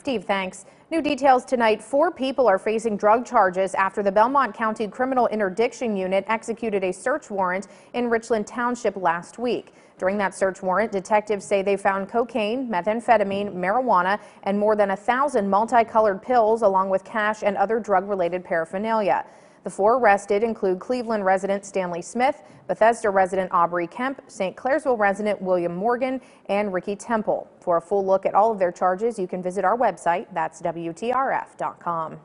Steve, thanks. New details tonight. Four people are facing drug charges after the Belmont County Criminal Interdiction Unit executed a search warrant in Richland Township last week. During that search warrant, detectives say they found cocaine, methamphetamine, marijuana, and more than a thousand multicolored pills, along with cash and other drug-related paraphernalia. The four arrested include Cleveland resident Stanley Smith, Bethesda resident Aubrey Kemp, St. Clairsville resident William Morgan, and Ricky Temple. For a full look at all of their charges, you can visit our website. That's WTRF.com.